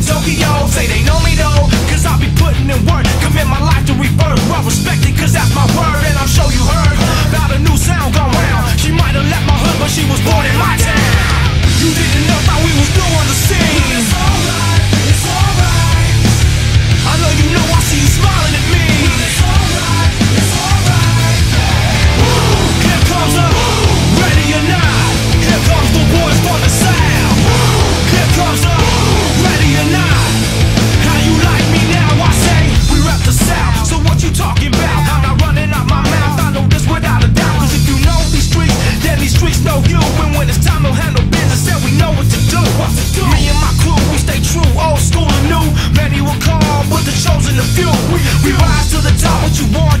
Tokyo. Say they know me though, cause I be putting in work. Come chosen the few. We rise to the top, what you want.